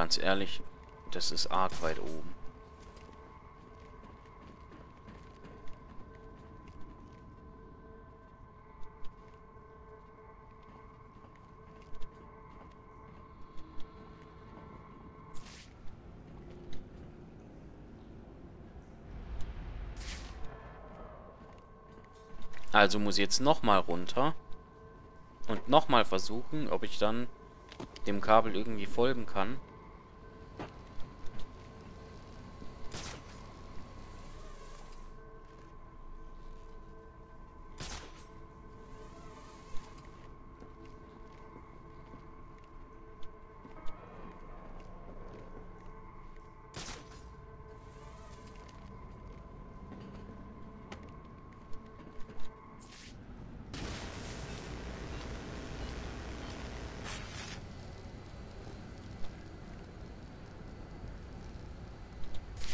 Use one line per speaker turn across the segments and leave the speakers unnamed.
ganz ehrlich, das ist arg weit oben. Also muss ich jetzt nochmal runter. Und nochmal versuchen, ob ich dann dem Kabel irgendwie folgen kann.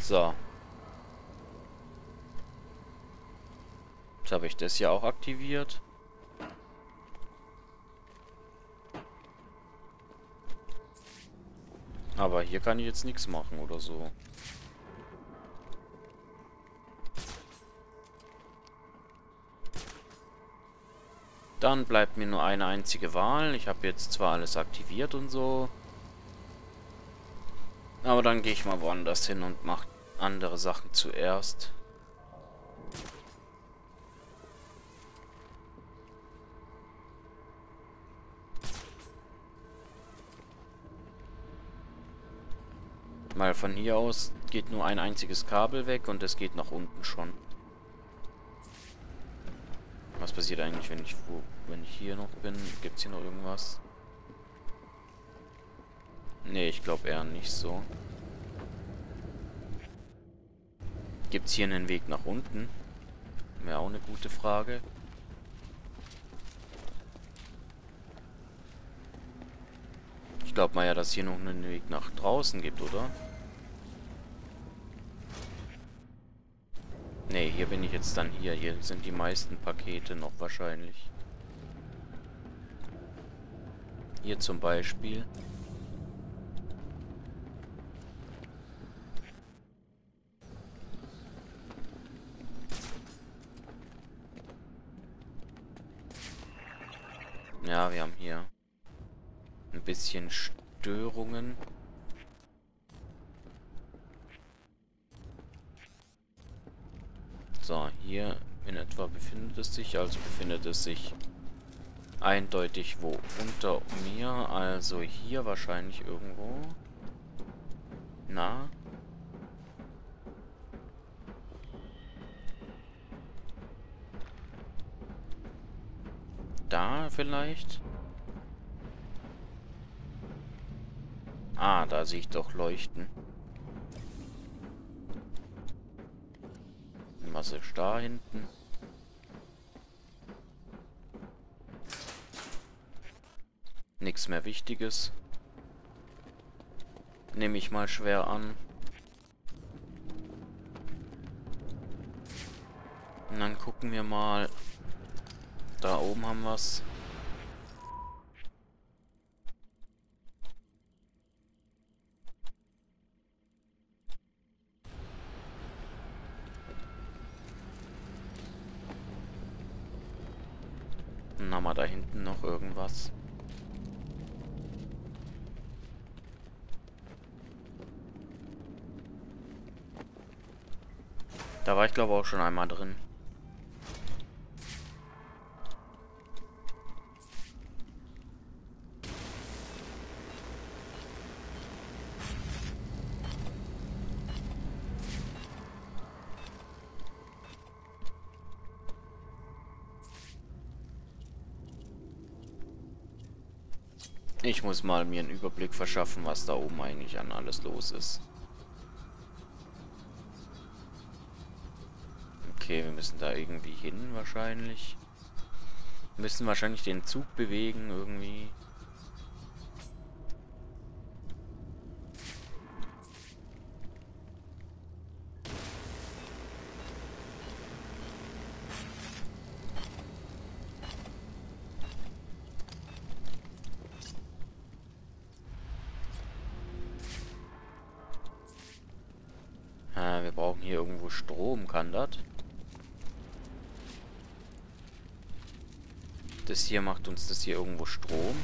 So. Jetzt habe ich das ja auch aktiviert. Aber hier kann ich jetzt nichts machen oder so. Dann bleibt mir nur eine einzige Wahl. Ich habe jetzt zwar alles aktiviert und so. Aber dann gehe ich mal woanders hin und mache andere Sachen zuerst. Weil von hier aus geht nur ein einziges Kabel weg und es geht nach unten schon. Was passiert eigentlich, wenn ich wo, wenn ich hier noch bin? Gibt es hier noch irgendwas? Nee, ich glaube eher nicht so. Gibt es hier einen Weg nach unten? Wäre auch eine gute Frage. Ich glaube mal ja, dass hier noch einen Weg nach draußen gibt, oder? Ne, hier bin ich jetzt dann hier. Hier sind die meisten Pakete noch wahrscheinlich. Hier zum Beispiel. Ja, wir haben hier ein bisschen Störungen. So, hier in etwa befindet es sich, also befindet es sich eindeutig wo unter mir, also hier wahrscheinlich irgendwo. Na? Da vielleicht? Ah, da sehe ich doch Leuchten. Was da hinten? Nichts mehr Wichtiges. Nehme ich mal schwer an. Und dann gucken wir mal, da oben haben wir es. Dann haben wir da hinten noch irgendwas. Da war ich glaube auch schon einmal drin. Ich muss mal mir einen Überblick verschaffen, was da oben eigentlich an alles los ist. Okay, wir müssen da irgendwie hin wahrscheinlich. Wir müssen wahrscheinlich den Zug bewegen irgendwie. hier irgendwo Strom, kann das? Das hier macht uns das hier irgendwo Strom.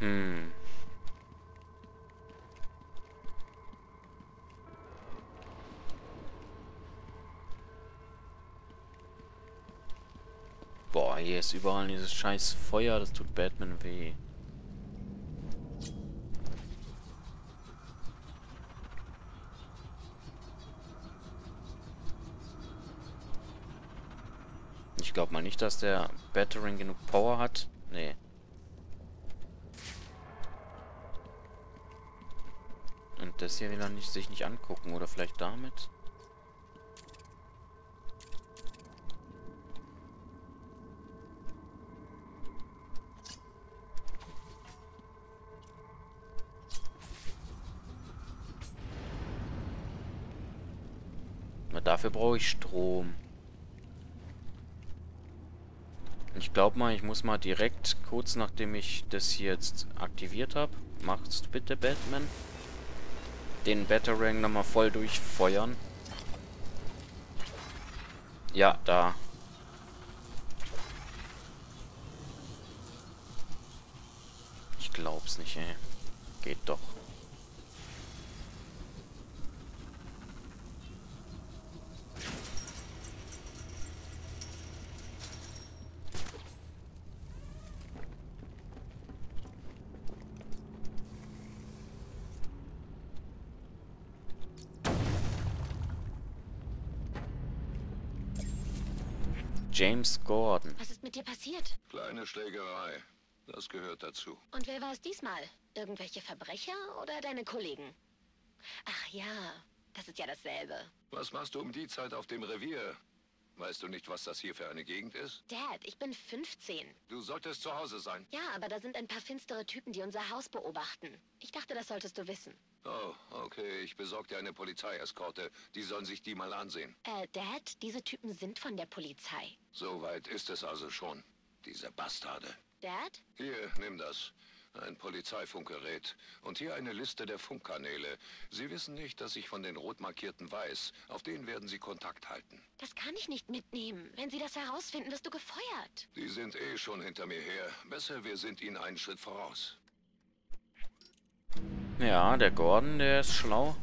Hm. Boah, hier ist überall dieses scheiß Feuer, das tut Batman weh. Ich glaube mal nicht, dass der Battering genug Power hat. Nee. Und das hier will er nicht, sich nicht angucken. Oder vielleicht damit? Dafür brauche ich Strom. Ich glaube mal, ich muss mal direkt, kurz nachdem ich das hier jetzt aktiviert habe, machst bitte Batman, den Batarang nochmal voll durchfeuern. Ja, da. Ich glaub's nicht, ey. Geht doch. James Gordon.
Was ist mit dir passiert?
Kleine Schlägerei. Das gehört dazu.
Und wer war es diesmal? Irgendwelche Verbrecher oder deine Kollegen? Ach ja, das ist ja dasselbe.
Was machst du um die Zeit auf dem Revier? Weißt du nicht, was das hier für eine Gegend ist?
Dad, ich bin 15.
Du solltest zu Hause sein.
Ja, aber da sind ein paar finstere Typen, die unser Haus beobachten. Ich dachte, das solltest du wissen.
Oh, okay. Ich besorge dir eine Polizeieskorte. Die sollen sich die mal ansehen.
Äh, Dad, diese Typen sind von der Polizei.
Soweit ist es also schon. Diese Bastarde.
Dad?
Hier, nimm das. Ein Polizeifunkgerät. Und hier eine Liste der Funkkanäle. Sie wissen nicht, dass ich von den rot markierten weiß. Auf denen werden Sie Kontakt halten.
Das kann ich nicht mitnehmen. Wenn Sie das herausfinden, wirst du gefeuert.
Die sind eh schon hinter mir her. Besser, wir sind Ihnen einen Schritt voraus.
Ja, der Gordon, der ist schlau.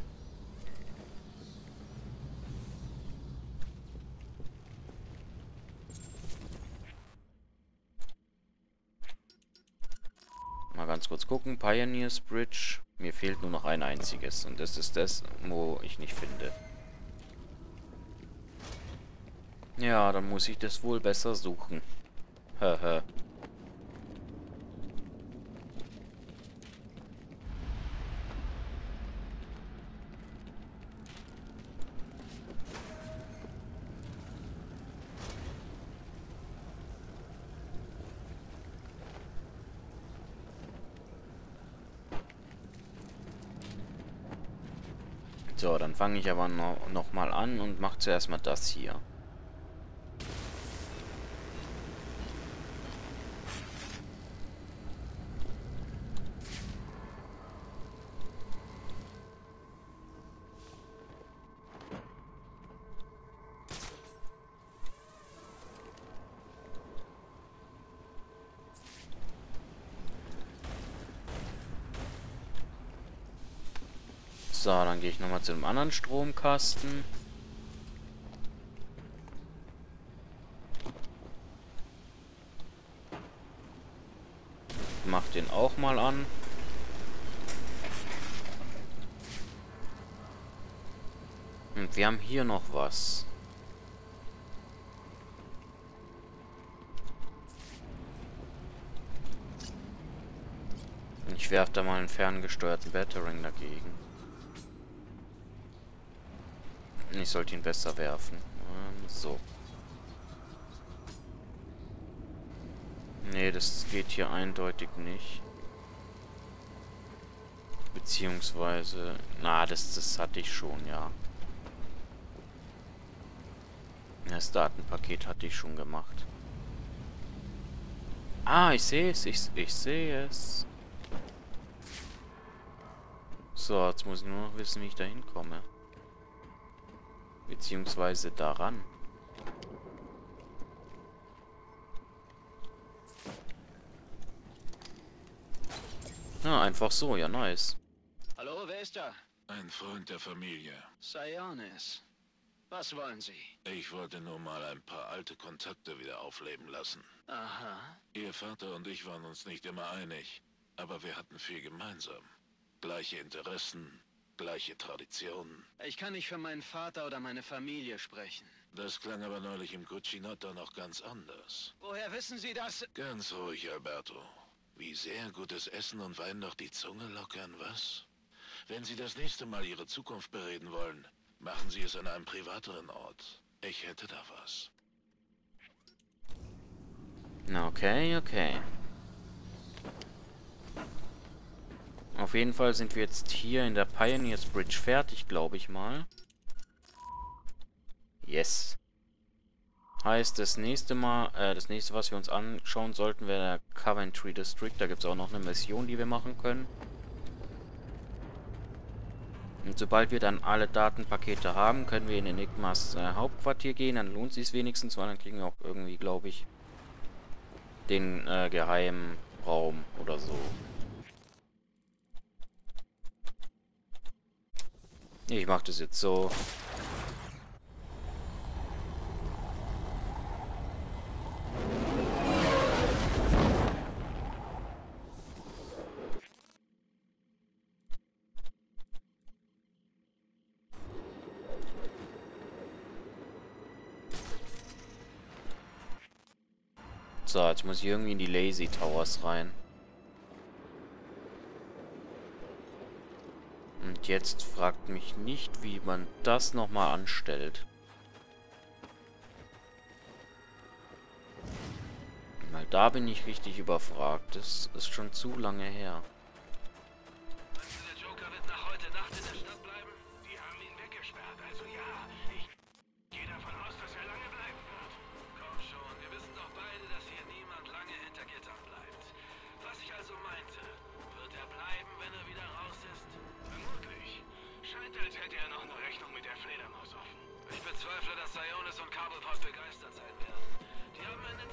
Ganz kurz gucken. Pioneers Bridge. Mir fehlt nur noch ein einziges. Und das ist das, wo ich nicht finde. Ja, dann muss ich das wohl besser suchen. Haha. So, dann fange ich aber noch, noch mal an und mache zuerst mal das hier. So, dann gehe ich nochmal zu dem anderen Stromkasten. Mach den auch mal an. Und wir haben hier noch was. Ich werfe da mal einen ferngesteuerten Battering dagegen. Ich sollte ihn besser werfen. Ähm, so. Nee, das geht hier eindeutig nicht. Beziehungsweise... Na, das, das hatte ich schon, ja. Das Datenpaket hatte ich schon gemacht. Ah, ich sehe es. Ich, ich sehe es. So, jetzt muss ich nur noch wissen, wie ich da hinkomme. Beziehungsweise daran. Ja, einfach so, ja, nice.
Hallo, wer ist da?
Ein Freund der Familie.
Sionis. Was wollen Sie?
Ich wollte nur mal ein paar alte Kontakte wieder aufleben lassen.
Aha.
Ihr Vater und ich waren uns nicht immer einig, aber wir hatten viel gemeinsam. Gleiche Interessen, gleiche Traditionen.
Ich kann nicht für meinen Vater oder meine Familie sprechen.
Das klang aber neulich im Cucinotto noch ganz anders.
Woher wissen Sie das?
Ganz ruhig, Alberto. Wie sehr gutes Essen und Wein noch die Zunge lockern, was? Wenn Sie das nächste Mal Ihre Zukunft bereden wollen, machen Sie es an einem privateren Ort. Ich hätte da was.
Okay, okay. Auf jeden Fall sind wir jetzt hier in der Pioneers Bridge fertig, glaube ich mal. Yes. Heißt, das nächste Mal, äh, das nächste, was wir uns anschauen sollten, wäre der Coventry District. Da gibt es auch noch eine Mission, die wir machen können. Und sobald wir dann alle Datenpakete haben, können wir in Enigmas äh, Hauptquartier gehen. Dann lohnt sich wenigstens, weil dann kriegen wir auch irgendwie, glaube ich, den äh, geheimen Raum oder so. Ich mache das jetzt so. So, jetzt muss ich irgendwie in die Lazy Towers rein. Und jetzt fragt mich nicht, wie man das nochmal anstellt. Weil da bin ich richtig überfragt. Das ist schon zu lange her.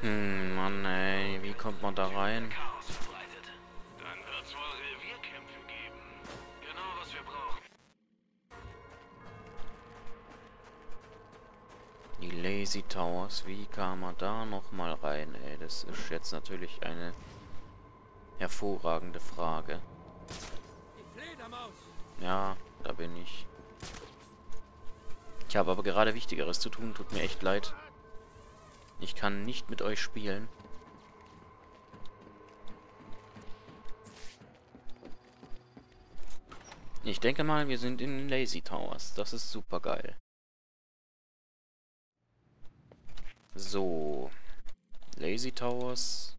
Hm, Mann, ey. Wie kommt man da rein?
Genau.
Die Lazy Towers. Wie kam man da nochmal rein, ey? Das ist jetzt natürlich eine hervorragende Frage. Ja, da bin ich. Ich habe aber gerade Wichtigeres zu tun. Tut mir echt leid. Ich kann nicht mit euch spielen. Ich denke mal, wir sind in Lazy Towers. Das ist super geil. So. Lazy Towers.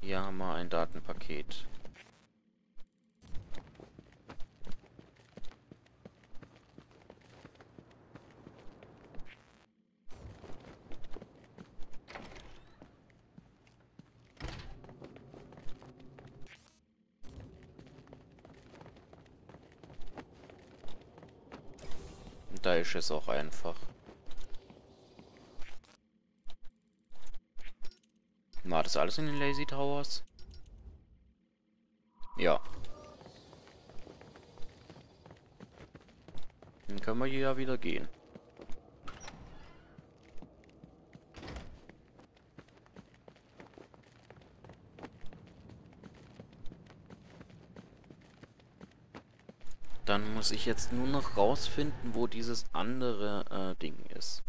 Hier haben wir ein Datenpaket. Da ist auch einfach. War das alles in den Lazy Towers? Ja. Dann können wir hier ja wieder gehen. Dann muss ich jetzt nur noch rausfinden, wo dieses andere äh, Ding ist.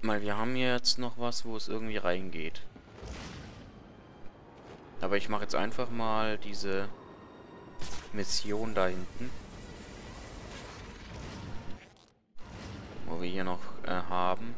Weil wir haben hier jetzt noch was, wo es irgendwie reingeht. Aber ich mache jetzt einfach mal diese Mission da hinten. Wo wir hier noch äh, haben.